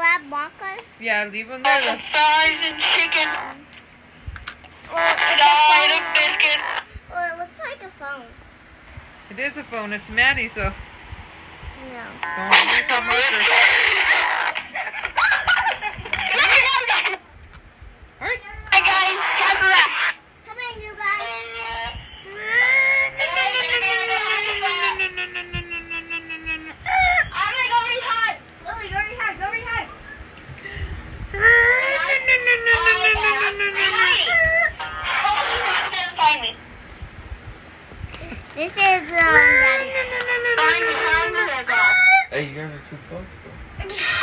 did you grab markers? Yeah, leave them there. Fries and chicken. Well, it's a phone. Well, it looks like a phone. It is a phone. It's Maddie, so No. don't Find me. This is um. Daddy's. Find me. Find me. Hey, you guys are too close. though.